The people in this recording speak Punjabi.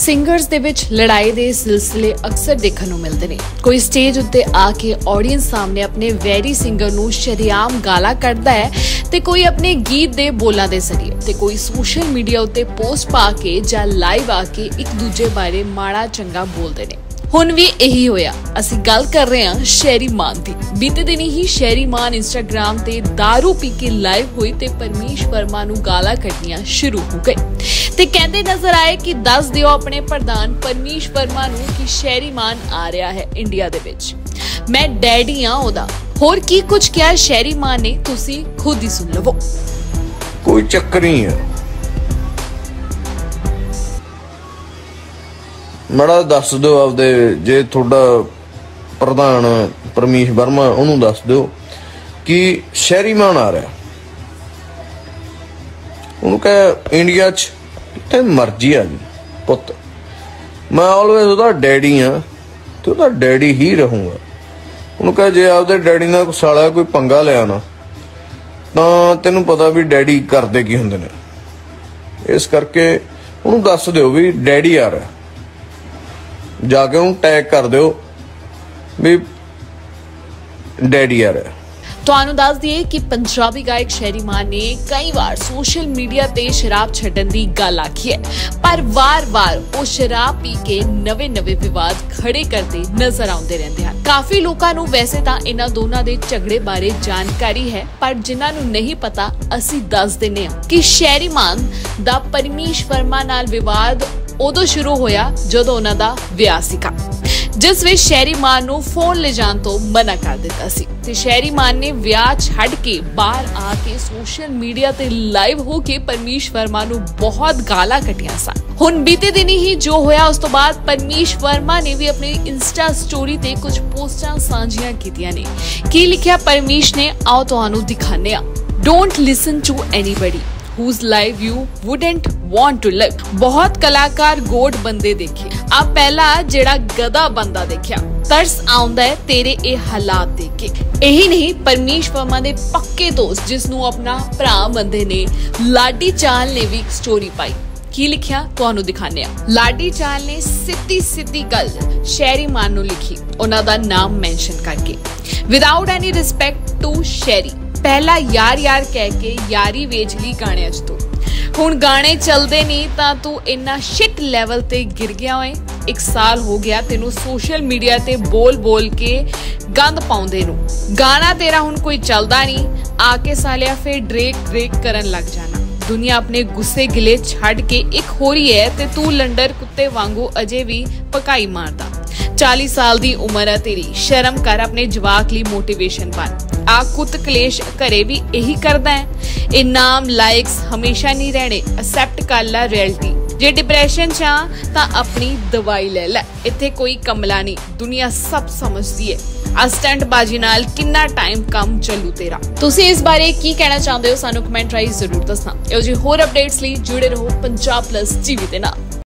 ਸਿੰਗਰਸ ਦੇ ਵਿੱਚ ਲੜਾਈ ਦੇ ਸਿਲਸਿਲੇ ਅਕਸਰ ਦੇਖਣ ਨੂੰ ਮਿਲਦੇ ਨੇ। ਕੋਈ ਸਟੇਜ ਉੱਤੇ ਆ ਕੇ ਆਡੀਅנס ਸਾਹਮਣੇ ਆਪਣੇ ਵੈਰੀ ਸਿੰਗਰ ਨੂੰ ਸ਼ਰੀਆਮ ਗਾਲਾਂ ਕੱਢਦਾ ਹੈ ਤੇ ਕੋਈ ਆਪਣੇ ਗੀਤ ਦੇ ਬੋਲਾਂ ਦੇ ਜ਼ਰੀਏ ਤੇ ਕੋਈ ਸੋਸ਼ਲ ਮੀਡੀਆ ਉੱਤੇ ਪੋਸਟ ਪਾ ਕੇ ਜਾਂ ਲਾਈਵ ਆ ਕੇ ਇੱਕ ਦੂਜੇ ਬਾਰੇ ਮਾੜਾ ਚੰਗਾ ਬੋਲਦੇ ਨੇ। ਹੁਣ ਵੀ ਇਹੀ ਹੋਇਆ। ਅਸੀਂ ਗੱਲ ਕਰ ਰਹੇ ਹਾਂ ਸ਼ੈਰੀ ਮਾਨ ਦੀ। ਬੀਤੇ ਦਿਨੀ ਹੀ ਸ਼ੈਰੀ ਮਾਨ ਇੰਸਟਾਗ੍ਰam ਤੇ दारू ਪੀ ਕੇ ਲਾਈਵ ਹੋਈ ਤੇ ਪਰਮੇਸ਼ ਵਰਮਾ ਨੂੰ ਗਾਲਾਂ ਕੱਢਣੀਆਂ ਸ਼ੁਰੂ ਹੋ ਗਏ। ਤੇ ਕਹਿੰਦੇ ਨਜ਼ਰ ਆਏ ਕਿ ਦੱਸ ਦਿਓ ਆਪਣੇ ਪ੍ਰਧਾਨ ਪਰਮੇਸ਼ ਵਰਮਾ ਨੂੰ ਕਿ ਸ਼ੈਰੀ ਮਾਨ ਆ ਰਿਹਾ ਹੈ ਇੰਡੀਆ ਦੇ ਵਿੱਚ। ਮੈਂ ਡੈਡੀ ਆ ਉਹਦਾ। ਹੋਰ ਕੀ ਕੁਝ ਕਿਹਾ ਸ਼ੈਰੀ ਮਾਨ ਨੇ, ਤੁਸੀਂ ਖੁਦ ਹੀ ਸੁਣ ਲਵੋ। ਕੋਈ ਚੱਕਰ ਨਹੀਂ ਹੈ। ਮੜਾ ਦੱਸ ਦਿਓ ਆਪਦੇ ਜੇ ਤੁਹਾਡਾ ਪ੍ਰਧਾਨ ਪਰਮੇਸ਼ ਵਰਮਾ, ਉਹਨੂੰ ਦੱਸ ਦਿਓ ਕਿ ਸ਼ਹਿਰੀਮਾਨ ਆ ਰਿਹਾ। ਉਹਨੂੰ ਕਹੇ, ਇੰਡੀਆ 'ਚ ਕਿਤੇ ਮਰਜ਼ੀ ਆ ਜੀ, ਪੁੱਤ। ਮੈਂ ਆਲਵੇਜ਼ ਉਹਦਾ ਡੈਡੀ ਆ ਤੇ ਉਹਦਾ ਡੈਡੀ ਹੀ ਰਹੂੰਗਾ। ਉਹਨੂੰ ਕਹੇ, ਜੇ ਆਪਦੇ ਡੈਡੀ ਨਾਲ ਕੋਈ ਸਾਲਾ ਕੋਈ ਪੰਗਾ ਲਿਆ ਨਾ, ਤਾਂ ਤੈਨੂੰ ਪਤਾ ਵੀ ਡੈਡੀ ਕਰਦੇ ਕੀ ਹੁੰਦੇ ਨੇ। ਇਸ ਕਰਕੇ ਉਹਨੂੰ ਦੱਸ ਦਿਓ ਵੀ ਡੈਡੀ ਆ ਰਿਹਾ। ਜਾ ਕੇ ਉਹਨੂੰ ਟੈਗ ਕਰ ਦਿਓ ਵੀ ਡੈਡੀ ਆ ਤੁਹਾਨੂੰ ਦੱਸ ਦਈਏ ਕਿ ਪੰਜਾਬੀ ਗਾਇਕ ਸ਼ੈਰੀ ਮਾਨ ਨੇ ਕਈ ਵਾਰ ਸੋਸ਼ਲ ਮੀਡੀਆ ਤੇ ਸ਼ਰਾਬ ਛੱਡਣ ਦੀ ਗੱਲ ਆਖੀ ਹੈ, ਪਰ ਵਾਰ-ਵਾਰ ਉਹ ਸ਼ਰਾਬ ਪੀ ਕੇ ਨਵੇਂ-ਨਵੇਂ ਵਿਵਾਦ ਖੜੇ ਕਰਦੇ ਨਜ਼ਰ ਆਉਂਦੇ ਰਹਿੰਦੇ ਹਨ। ਕਾਫੀ ਲੋਕਾਂ ਨੂੰ ਵੈਸੇ ਤਾਂ ਇਹਨਾਂ ਦੋਨਾਂ ਦੇ ਝਗੜੇ ਬਾਰੇ ਜਾਣਕਾਰੀ ਹੈ, ਪਰ ਜਿਨ੍ਹਾਂ ਨੂੰ ਨਹੀਂ ਪਤਾ, ਅਸੀਂ ਦੱਸ ਦਿੰਨੇ ਹਾਂ ਕਿ ਸ਼ੈਰੀ ਮਾਨ ਦਾ ਪਰਮੇਸ਼ ਵਰਮਾ ਨਾਲ ਵਿਵਾਦ ਉਦੋਂ ਸ਼ੁਰੂ ਹੋਇਆ ਜਦੋਂ ਉਹਨਾਂ ਦਾ ਵਿਆਹ ਸੀਗਾ ਜਿਸ ਵਿੱਚ ਸ਼ੈਰੀ ਮਾਨ ਨੂੰ ਫੋਨ ਲੈ ਜਾਣ ਤੋਂ ਮਨਾ ਕਰ ਦਿੱਤਾ ਸੀ। ਤੇ ਸ਼ੈਰੀ ਮਾਨ ਨੇ ਵਿਆਹ ਛੱਡ ਕੇ ਬਾਹਰ ਆ ਕੇ ਸੋਸ਼ਲ ਮੀਡੀਆ ਤੇ ਲਾਈਵ ਹੋ ਕੇ ਪਰਮੇਸ਼ ਵਰਮਾ ਨੂੰ ਬਹੁਤ ਗਾਲਾਂ ਕੱਢੀਆਂ ਸਨ। ਹੁਣ ਬੀਤੇ ਦਿਨੀ ਹੀ ਜੋ ਹੋਇਆ, ਉਸ ਤੋਂ ਬਾਅਦ ਪਰਮੇਸ਼ ਵਰਮਾ ਨੇ ਵੀ ਆਪਣੀ ਇੰਸਟਾ ਸਟੋਰੀ ਤੇ ਕੁਝ ਪੋਸਟਾਂ ਸਾਂਝੀਆਂ ਕੀਤੀਆਂ ਨੇ। ਕੀ ਲਿਖਿਆ ਪਰਮੇਸ਼ ਨੇ, ਆਓ ਤੁਹਾਨੂੰ ਦਿਖਾਣੇ ਆ don't listen to anybody whose life you wouldn't want to live. ਬਹੁਤ ਕਲਾਕਾਰ ਗੋਡ ਬੰਦੇ ਦੇਖੇ ਆ ਪਹਿਲਾ ਜਿਹੜਾ ਗਦਾ ਬੰਦਾ ਦੇਖਿਆ ਤਰਸ ਆਉਂਦਾ ਹੈ ਤੇਰੇ ਇਹ ਹਾਲਾਤ ਦੇਖ ਕੇ ਇਹੀ ਨਹੀਂ ਪਰਮੇਸ਼ ਵਰਮਾ ਦੇ ਪੱਕੇ ਦੋਸਤ ਜਿਸ ਨੂੰ ਆਪਣਾ ਭਰਾ ਬੰਦੇ ਨੇ ਲਾਡੀ ਚਾਲ ਨੇ ਵੀ ਇੱਕ ਸਟੋਰੀ ਪਾਈ ਕੀ ਲਿਖਿਆ ਤੁਹਾਨੂੰ ਦਿਖਾਣੇ ਆ ਲਾਡੀ ਚਾਲ ਨੇ ਸਿੱਧੀ ਸਿੱਧੀ ਗੱਲ ਸ਼ੈਰੀ ਮਾਨ ਨੂੰ ਲਿਖੀ ਉਹਨਾਂ ਦਾ ਨਾਮ ਮੈਂਸ਼ਨ ਕਰਕੇ without any respect to Sherry ਪਹਿਲਾ ਯਾਰ ਯਾਰ ਕਹਿ ਕੇ ਯਾਰੀ ਵੇਚ ਲਈ ਗਾਣਿਆਂ 'ਚ ਤੂੰ। ਹੁਣ ਗਾਣੇ ਚੱਲਦੇ ਨਹੀਂ ਤਾਂ ਤੂੰ ਇੰਨਾ ਸ਼ਿਟ ਲੈਵਲ ਤੇ ਗਿਰ ਗਿਆ ਓਏ। ਇੱਕ ਸਾਲ ਹੋ ਗਿਆ ਤੈਨੂੰ ਸੋਸ਼ਲ ਮੀਡੀਆ ਤੇ ਬੋਲ ਬੋਲ ਕੇ ਗੰਦ ਪਾਉਂਦੇ ਨੂੰ। ਗਾਣਾ ਤੇਰਾ ਹੁਣ ਕੋਈ ਚੱਲਦਾ ਨਹੀਂ। ਆ ਕੇ ਸਾਲਿਆ ਫੇਰ ਡ੍ਰੇਕ ਡ੍ਰੇਕ ਕਰਨ ਲੱਗ ਜਾਣਾ। ਦੁਨੀਆ ਆਪਣੇ ਗੁੱਸੇ ਗਿਲੇ ਛੱਡ ਕੇ ਇੱਕ ਹੋ ਰਹੀ ਹੈ ਤੇ ਤੂੰ ਲੰਡਰ ਕੁੱਤੇ ਵਾਂਗੂ ਅਜੇ ਵੀ ਪਕਾਈ ਮਾਰਦਾ। 40 ਸਾਲ ਦੀ ਉਮਰ ਹੈ ਤੇਰੀ। ਸ਼ਰਮ ਕਰ ਆਪਣੇ ਜਵਾਕ ਲਈ ਮੋਟੀਵੇਸ਼ਨ ਬਣ। ਆ ਕੁੱਤ ਕਲੇਸ਼ ਘਰੇ ਵੀ ਇਹੀ ਕਰਦਾ ਹੈ। ਇਹ ਨਾਮ ਲਾਈਕਸ ਹਮੇਸ਼ਾ ਨਹੀਂ ਰਹਿਣੇ। ਅਸੈਪਟ ਕਰ ਲੈ ਰਿਐਲਿਟੀ ਜੇ ਡਿਪਰੈਸ਼ਨ ਚ ਆ, ਤਾਂ ਆਪਣੀ ਦਵਾਈ ਲੈ ਲੈ। ਇੱਥੇ ਕੋਈ ਕਮਲਾ ਨਹੀਂ। ਦੁਨੀਆ ਸਭ ਸਮਝਦੀ ਹੈ। ਆ ਸਟੈਂਡ ਬਾਜੀ ਨਾਲ ਕਿੰਨਾ ਟਾਈਮ ਕੰਮ ਚੱਲੂ ਤੇਰਾ। ਤੁਸੀਂ ਇਸ ਬਾਰੇ ਕੀ ਕਹਿਣਾ ਚਾਹੁੰਦੇ ਹੋ? ਸਾਨੂੰ ਕਮੈਂਟ ਰਾਈ ਜ਼ਰੂਰ ਦੱਸਣਾ। ਇਹੋ ਜਿਹੀ ਹੋਰ ਅਪਡੇਟਸ ਲਈ ਜੁੜੇ ਰਹੋ ਪੰਜਾਬ ਪਲੱਸ ਟੀਵੀ ਦੇ ਨਾਲ।